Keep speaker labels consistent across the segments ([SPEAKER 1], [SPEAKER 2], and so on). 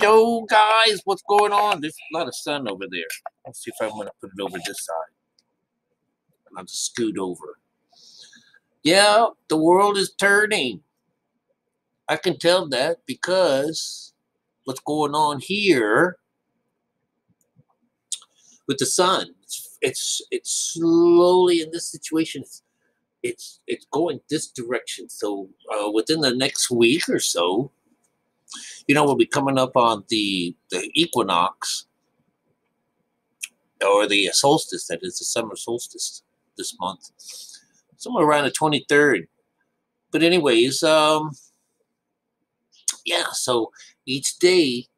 [SPEAKER 1] Yo, guys, what's going on? There's a lot of sun over there. Let's see if I'm going to put it over this side. I'll just scoot over. Yeah, the world is turning. I can tell that because what's going on here with the sun. It's it's, it's slowly in this situation. It's, it's it's going this direction. So uh, within the next week or so, you know, we'll be coming up on the the equinox or the solstice. That is the summer solstice this month, somewhere around the twenty third. But anyways, um, yeah. So each day,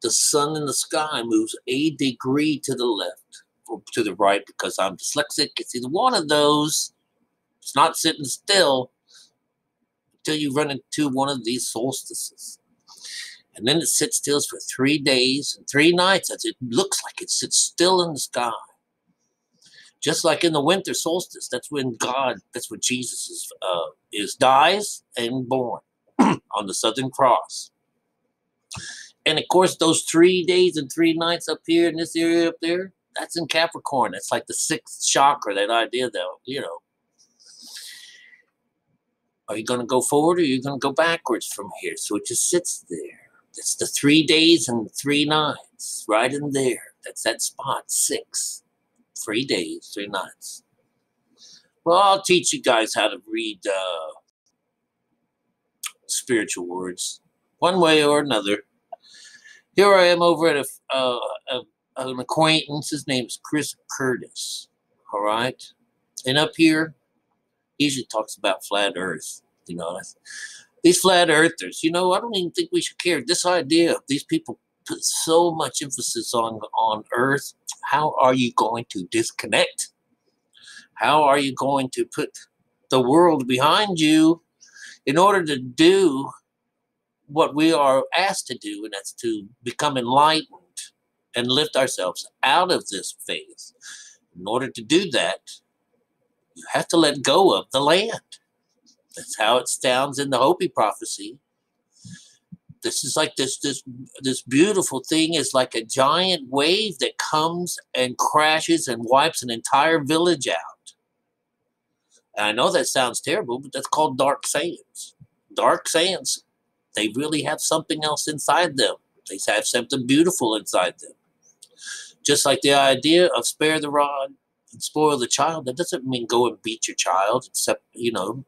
[SPEAKER 1] the sun in the sky moves a degree to the left or to the right because I'm dyslexic. It's either one of those. It's not sitting still until you run into one of these solstices. And then it sits still for three days and three nights as it looks like it sits still in the sky. Just like in the winter solstice, that's when God, that's when Jesus is, uh, is dies and born on the Southern Cross. And of course, those three days and three nights up here in this area up there, that's in Capricorn. That's like the sixth chakra, that idea that, you know, are you going to go forward or are you going to go backwards from here? So it just sits there. It's the three days and three nights right in there. That's that spot, six. Three days, three nights. Well, I'll teach you guys how to read uh, spiritual words one way or another. Here I am over at a, uh, a an acquaintance. His name's Chris Curtis. All right. And up here, he usually talks about flat earth. You know, these flat earthers, you know, I don't even think we should care. This idea of these people put so much emphasis on on earth. How are you going to disconnect? How are you going to put the world behind you in order to do what we are asked to do, and that's to become enlightened and lift ourselves out of this phase. In order to do that, you have to let go of the land. That's how it sounds in the Hopi prophecy. This is like this this this beautiful thing is like a giant wave that comes and crashes and wipes an entire village out. And I know that sounds terrible, but that's called dark sands. Dark sands, they really have something else inside them. They have something beautiful inside them. Just like the idea of spare the rod and spoil the child, that doesn't mean go and beat your child, except, you know,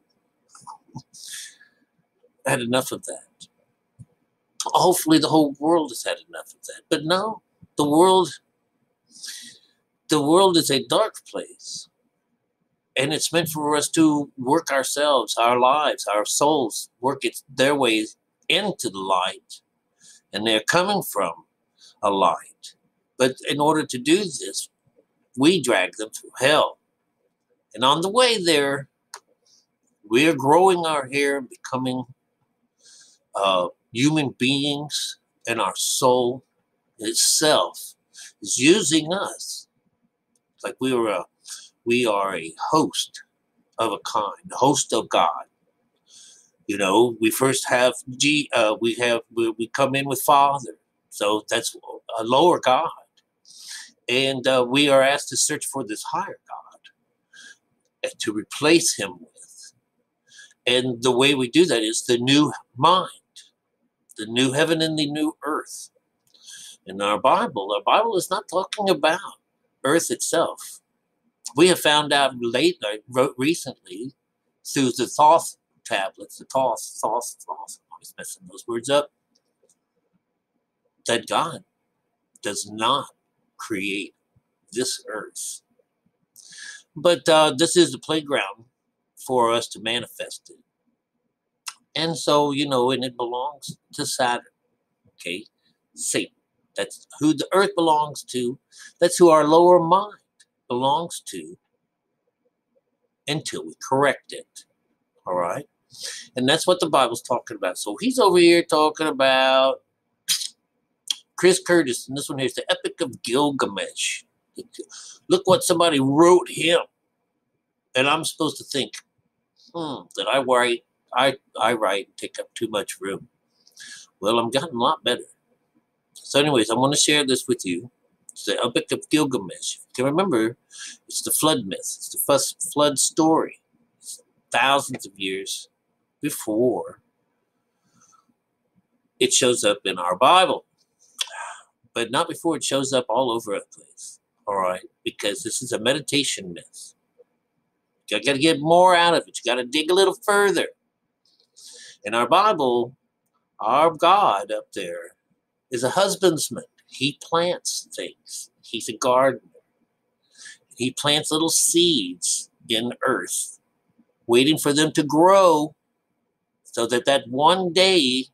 [SPEAKER 1] had enough of that. Hopefully, the whole world has had enough of that. But no, the world, the world is a dark place, and it's meant for us to work ourselves, our lives, our souls, work it their way into the light, and they're coming from a light. But in order to do this, we drag them through hell. And on the way there, we are growing our hair and becoming uh, human beings, and our soul itself is using us like we are a we are a host of a kind, host of God. You know, we first have G. Uh, we have we, we come in with Father, so that's a lower God, and uh, we are asked to search for this higher God to replace Him with. And the way we do that is the new mind, the new heaven and the new earth. In our Bible, our Bible is not talking about earth itself. We have found out late, I wrote recently, through the Thoth tablets, the Thoth, Thoth, Thoth, I'm always messing those words up, that God does not create this earth. But uh, this is the playground for us to manifest it. And so, you know, and it belongs to Saturn. Okay? Satan. That's who the earth belongs to. That's who our lower mind belongs to until we correct it. All right? And that's what the Bible's talking about. So he's over here talking about Chris Curtis, and this one here is the Epic of Gilgamesh. Look what somebody wrote him. And I'm supposed to think, hmm, that I write, I, I write and take up too much room. Well, I'm gotten a lot better. So, anyways, I want to share this with you. It's the Epic of Gilgamesh. You can remember, it's the flood myth. It's the first flood story. It's thousands of years before it shows up in our Bible, but not before it shows up all over the place. All right, because this is a meditation myth. You got to get more out of it. You got to dig a little further. In our Bible, our God up there is a husbandman. He plants things. He's a gardener. He plants little seeds in earth, waiting for them to grow so that that one day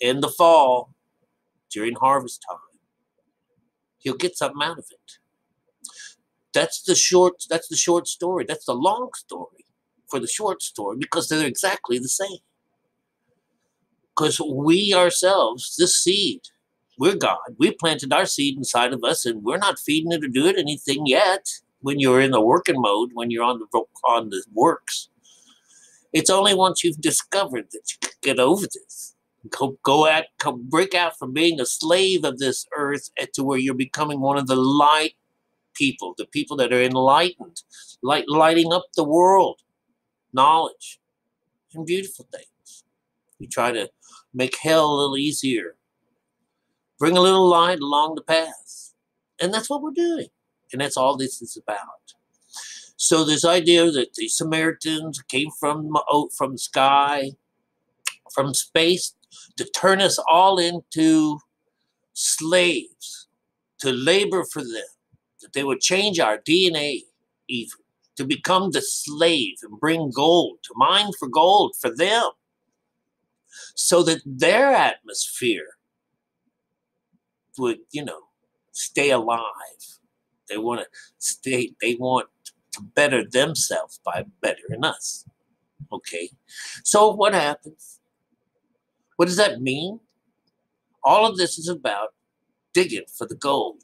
[SPEAKER 1] in the fall, during harvest time, he'll get something out of it. That's the short that's the short story. That's the long story for the short story because they're exactly the same. Because we ourselves, this seed, we're God. We planted our seed inside of us and we're not feeding it or doing anything yet when you're in the working mode, when you're on the on the works. It's only once you've discovered that you can get over this go, go at break out from being a slave of this earth to where you're becoming one of the light people the people that are enlightened light lighting up the world knowledge and beautiful things. You try to make hell a little easier. Bring a little light along the path. And that's what we're doing. And that's all this is about. So this idea that the samaritans came from oh, from the sky from space to turn us all into slaves, to labor for them, they would change our DNA even, to become the slave and bring gold, to mine for gold for them, so that their atmosphere would, you know, stay alive. They want to stay, they want to better themselves by bettering us. Okay. So what happens? What does that mean? All of this is about digging for the gold.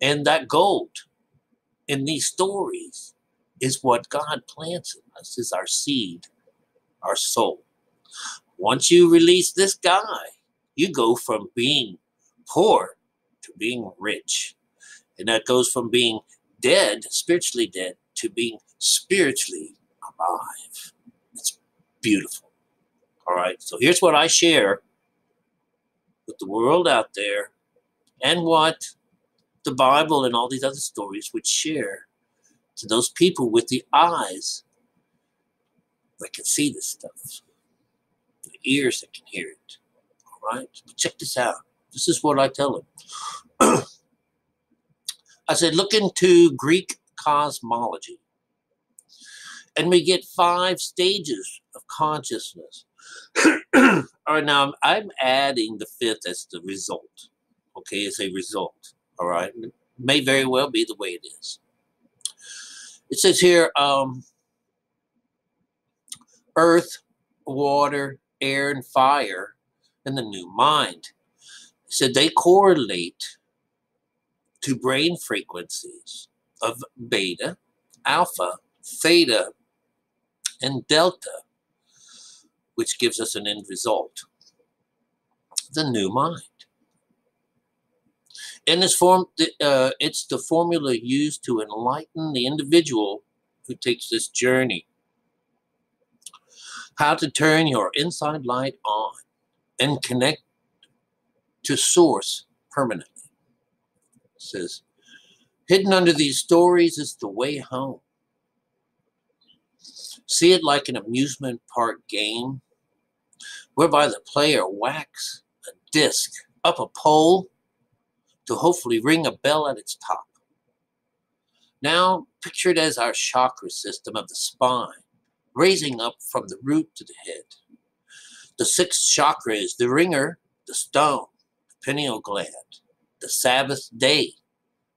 [SPEAKER 1] And that gold in these stories is what God plants in us, is our seed, our soul. Once you release this guy, you go from being poor to being rich. And that goes from being dead, spiritually dead, to being spiritually alive. It's beautiful. All right, so here's what I share with the world out there and what the Bible and all these other stories would share to those people with the eyes that can see this stuff, the ears that can hear it. All right, but check this out. This is what I tell them. I said, look into Greek cosmology. And we get five stages of consciousness all right, now I'm adding the fifth as the result. Okay, as a result. All right, may very well be the way it is. It says here, um, earth, water, air, and fire, and the new mind. It said they correlate to brain frequencies of beta, alpha, theta, and delta which gives us an end result the new mind. In this form, uh, it's the formula used to enlighten the individual who takes this journey. How to turn your inside light on and connect to source permanently. It says, hidden under these stories is the way home. See it like an amusement park game whereby the player whacks a disc up a pole to hopefully ring a bell at its top. Now, pictured as our chakra system of the spine, raising up from the root to the head. The sixth chakra is the ringer, the stone, the pineal gland, the Sabbath day.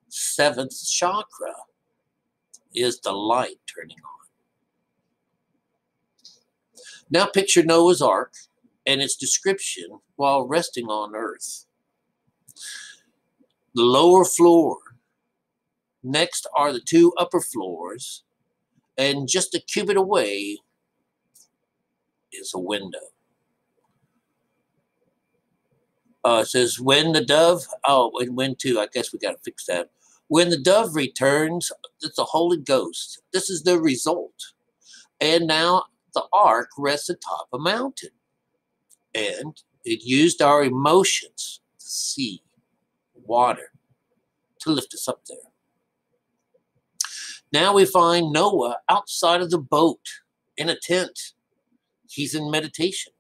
[SPEAKER 1] Seventh chakra is the light turning on. Now picture Noah's Ark and its description while resting on earth. The lower floor. Next are the two upper floors, and just a cubit away is a window. Uh, it says, when the dove, oh, and when to, I guess we got to fix that. When the dove returns, it's the Holy Ghost. This is the result. And now the ark rests atop a mountain. And it used our emotions, to sea, water, to lift us up there. Now we find Noah outside of the boat in a tent. He's in meditation.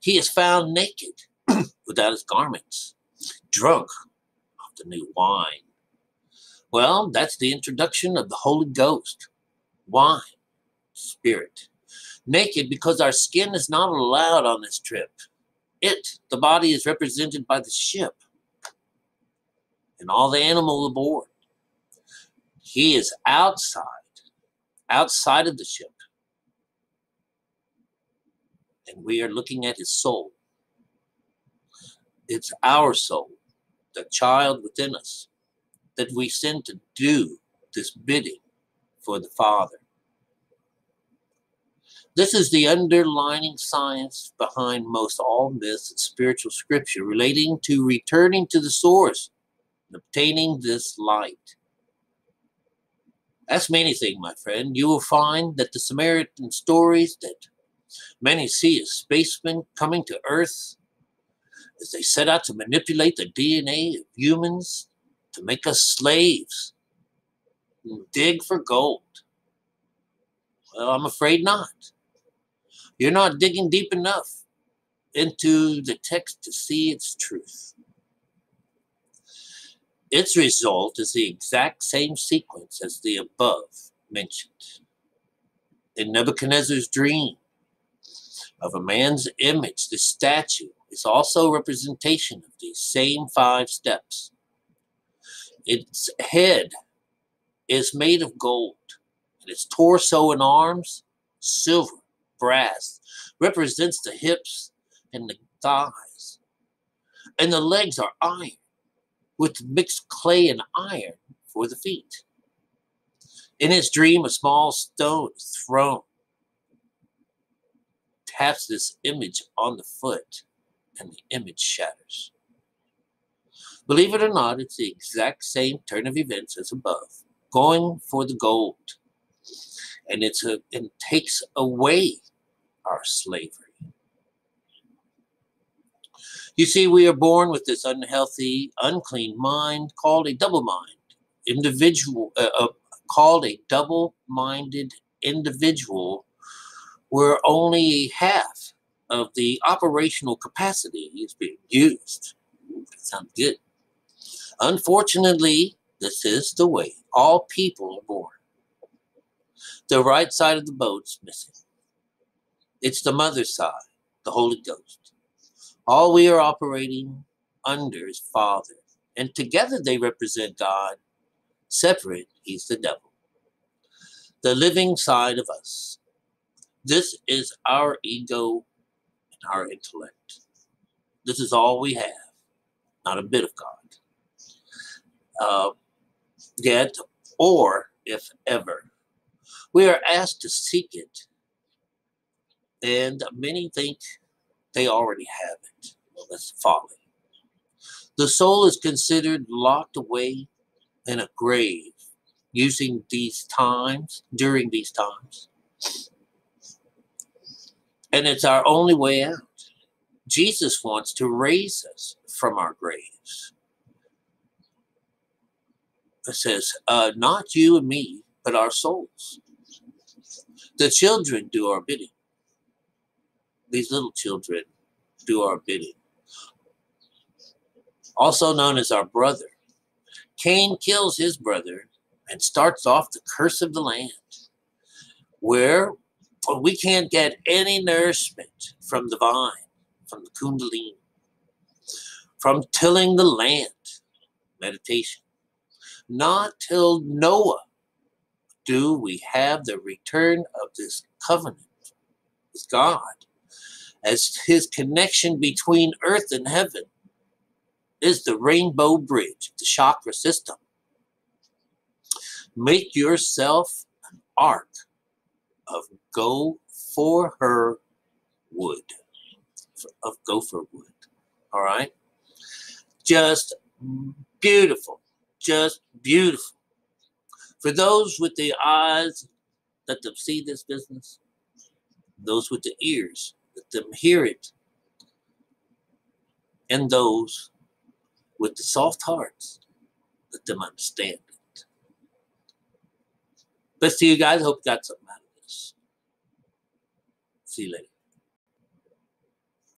[SPEAKER 1] He is found naked without his garments, drunk of the new wine. Well, that's the introduction of the Holy Ghost. Wine, spirit. Naked because our skin is not allowed on this trip. It, the body, is represented by the ship and all the animals aboard. He is outside, outside of the ship. And we are looking at his soul. It's our soul, the child within us, that we send to do this bidding for the Father. This is the underlining science behind most all myths and spiritual scripture relating to returning to the source obtaining this light. Ask me anything, my friend. You will find that the Samaritan stories that many see as spacemen coming to Earth as they set out to manipulate the DNA of humans to make us slaves and dig for gold. Well, I'm afraid not. You're not digging deep enough into the text to see its truth. Its result is the exact same sequence as the above mentioned. In Nebuchadnezzar's dream of a man's image, the statue is also a representation of these same five steps. Its head is made of gold, and its torso and arms, silver, brass, represents the hips and the thighs. And the legs are iron with mixed clay and iron for the feet. In his dream, a small stone thrown, taps this image on the foot, and the image shatters. Believe it or not, it's the exact same turn of events as above, going for the gold. And it's a and takes away our slavery. You see, we are born with this unhealthy, unclean mind called a double mind. Individual, uh, uh, called a double minded individual, where only half of the operational capacity is being used. Sounds good. Unfortunately, this is the way all people are born. The right side of the boat's missing. It's the mother side, the Holy Ghost. All we are operating under is Father. And together they represent God. Separate, he's the devil. The living side of us. This is our ego and our intellect. This is all we have, not a bit of God. Uh, yet, or if ever, we are asked to seek it. And many think they already have it. Well, that's folly. The soul is considered locked away in a grave using these times, during these times. And it's our only way out. Jesus wants to raise us from our graves. It says, uh, not you and me, but our souls. The children do our bidding these little children do our bidding. Also known as our brother. Cain kills his brother and starts off the curse of the land, where we can't get any nourishment from the vine, from the kundalini, from tilling the land, meditation. Not till Noah do we have the return of this covenant with God as his connection between earth and heaven is the rainbow bridge, the chakra system. Make yourself an ark of go for her wood, of gopher wood. All right? Just beautiful. Just beautiful. For those with the eyes, that them see this business. Those with the ears, let them hear it. And those with the soft hearts, let them understand it. But see you guys. Hope you got something out of this. See you later.